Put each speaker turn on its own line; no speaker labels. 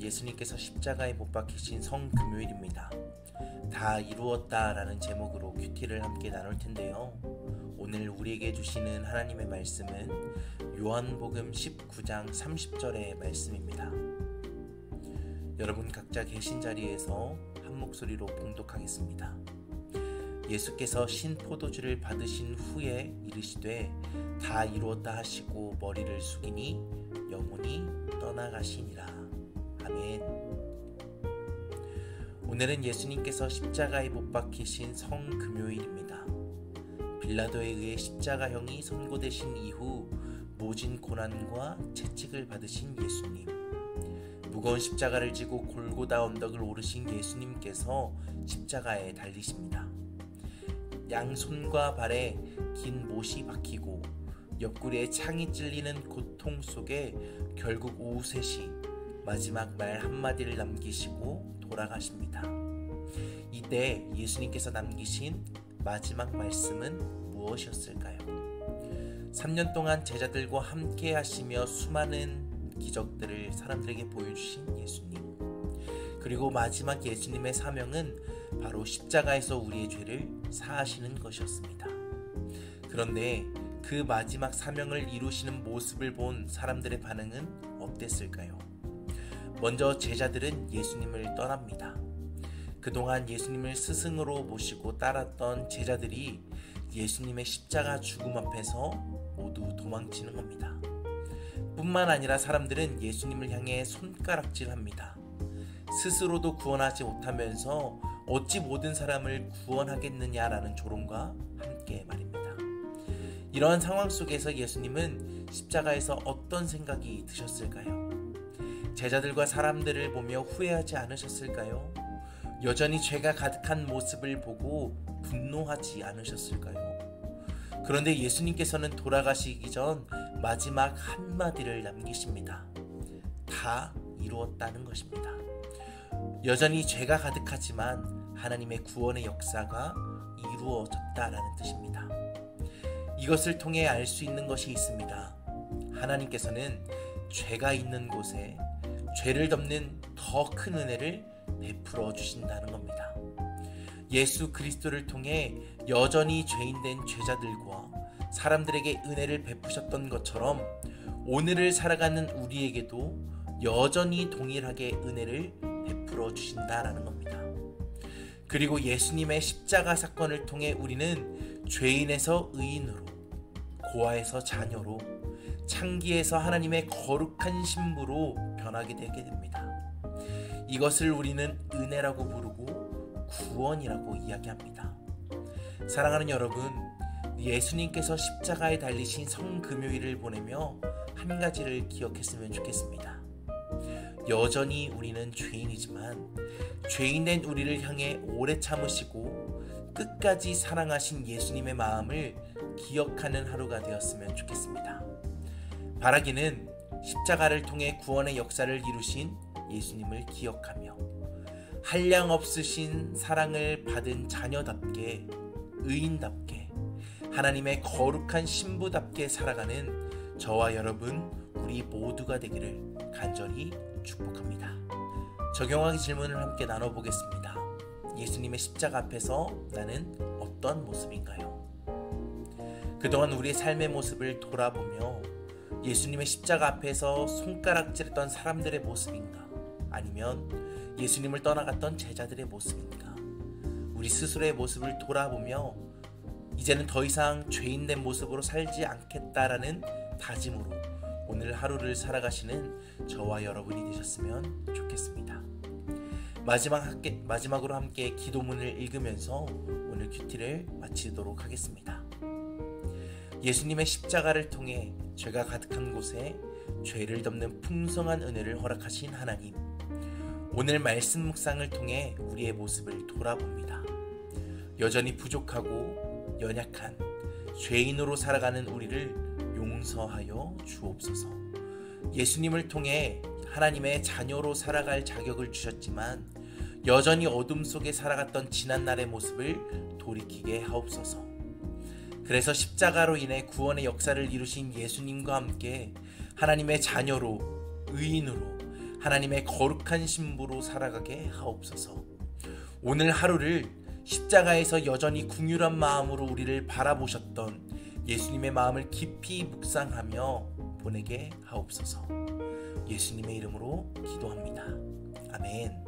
예수님께서 십자가에 못 박히신 성금요일입니다. 다 이루었다 라는 제목으로 큐티를 함께 나눌 텐데요. 오늘 우리에게 주시는 하나님의 말씀은 요한복음 19장 30절의 말씀입니다. 여러분 각자 계신 자리에서 한 목소리로 봉독하겠습니다. 예수께서 신 포도주를 받으신 후에 이르시되 다 이루었다 하시고 머리를 숙이니 영혼이 떠나가시니라. 아멘. 오늘은 예수님께서 십자가에 못 박히신 성금요일입니다. 빌라도에 의해 십자가형이 선고되신 이후 모진 고난과 채찍을 받으신 예수님. 무거운 십자가를 지고 골고다 언덕을 오르신 예수님께서 십자가에 달리십니다. 양손과 발에 긴 못이 박히고 옆구리에 창이 찔리는 고통 속에 결국 오후 3시 마지막 말 한마디를 남기시고 돌아가십니다. 이때 예수님께서 남기신 마지막 말씀은 무엇이었을까요? 3년 동안 제자들과 함께 하시며 수많은 기적들을 사람들에게 보여주신 예수님. 그리고 마지막 예수님의 사명은 바로 십자가에서 우리의 죄를 사하시는 것이었습니다. 그런데 그 마지막 사명을 이루시는 모습을 본 사람들의 반응은 어땠을까요? 먼저 제자들은 예수님을 떠납니다. 그동안 예수님을 스승으로 모시고 따랐던 제자들이 예수님의 십자가 죽음 앞에서 모두 도망치는 겁니다. 뿐만 아니라 사람들은 예수님을 향해 손가락질 합니다. 스스로도 구원하지 못하면서 어찌 모든 사람을 구원하겠느냐라는 조롱과 함께 말입니다. 이러한 상황 속에서 예수님은 십자가에서 어떤 생각이 드셨을까요? 제자들과 사람들을 보며 후회하지 않으셨을까요? 여전히 죄가 가득한 모습을 보고 분노하지 않으셨을까요? 그런데 예수님께서는 돌아가시기 전 마지막 한마디를 남기십니다. 다 이루었다는 것입니다. 여전히 죄가 가득하지만 하나님의 구원의 역사가 이루어졌다라는 뜻입니다. 이것을 통해 알 수 있는 것이 있습니다. 하나님께서는 죄가 있는 곳에 죄를 덮는 더 큰 은혜를 베풀어 주신다는 겁니다. 예수 그리스도를 통해 여전히 죄인된 제자들과 사람들에게 은혜를 베푸셨던 것처럼 오늘을 살아가는 우리에게도 여전히 동일하게 은혜를 베풀어 주신다라는 겁니다. 그리고 예수님의 십자가 사건을 통해 우리는 죄인에서 의인으로, 고아에서 자녀로, 창기에서 하나님의 거룩한 신부로 변하게 되게 됩니다. 이것을 우리는 은혜라고 부르고 구원이라고 이야기합니다. 사랑하는 여러분, 예수님께서 십자가에 달리신 성금요일을 보내며 한 가지를 기억했으면 좋겠습니다. 여전히 우리는 죄인이지만 죄인된 우리를 향해 오래 참으시고 끝까지 사랑하신 예수님의 마음을 기억하는 하루가 되었으면 좋겠습니다. 바라기는 십자가를 통해 구원의 역사를 이루신 예수님을 기억하며 한량 없으신 사랑을 받은 자녀답게 의인답게 하나님의 거룩한 신부답게 살아가는 저와 여러분 우리 모두가 되기를 간절히 축복합니다. 적용하기 질문을 함께 나눠보겠습니다. 예수님의 십자가 앞에서 나는 어떤 모습인가요? 그동안 우리의 삶의 모습을 돌아보며 예수님의 십자가 앞에서 손가락질했던 사람들의 모습인가? 아니면 예수님을 떠나갔던 제자들의 모습인가? 우리 스스로의 모습을 돌아보며 이제는 더 이상 죄인된 모습으로 살지 않겠다라는 다짐으로 오늘 하루를 살아가시는 저와 여러분이 되셨으면 좋겠습니다. 마지막 함께, 마지막으로 함께 기도문을 읽으면서 오늘 큐티를 마치도록 하겠습니다. 예수님의 십자가를 통해 죄가 가득한 곳에 죄를 덮는 풍성한 은혜를 허락하신 하나님. 오늘 말씀 묵상을 통해 우리의 모습을 돌아봅니다. 여전히 부족하고 연약한 죄인으로 살아가는 우리를 용서하여 주옵소서. 예수님을 통해 하나님의 자녀로 살아갈 자격을 주셨지만 여전히 어둠 속에 살아갔던 지난날의 모습을 돌이키게 하옵소서. 그래서 십자가로 인해 구원의 역사를 이루신 예수님과 함께 하나님의 자녀로 의인으로 하나님의 거룩한 신부로 살아가게 하옵소서. 오늘 하루를 십자가에서 여전히 궁휼한 마음으로 우리를 바라보셨던 예수님의 마음을 깊이 묵상하며 보내게 하옵소서. 예수님의 이름으로 기도합니다. 아멘.